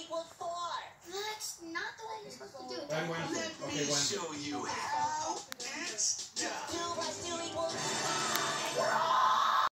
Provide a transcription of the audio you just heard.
equals four. That's not the way you're supposed to do it. Let me show you how